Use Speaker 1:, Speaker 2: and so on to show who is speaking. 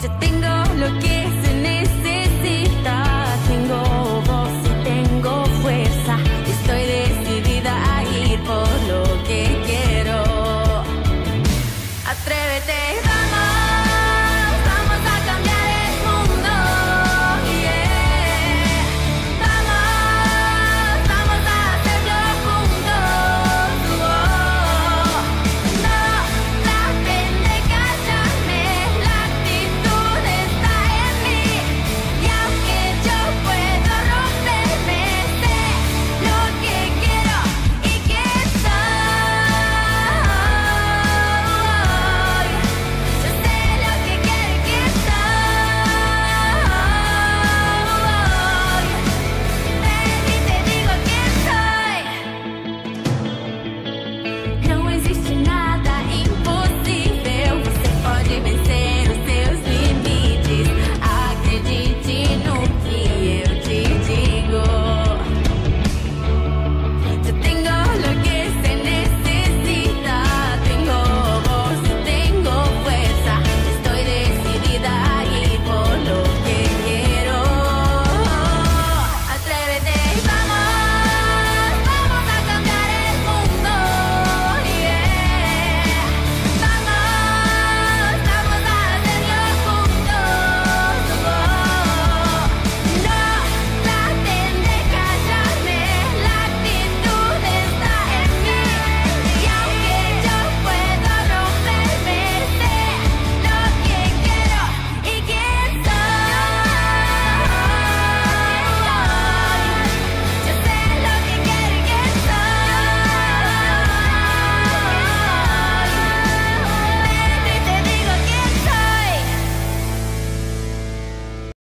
Speaker 1: Yo tengo lo que se necesita, tengo voz y tengo fuerza. Estoy decidida a ir por lo que quiero. Atrévete.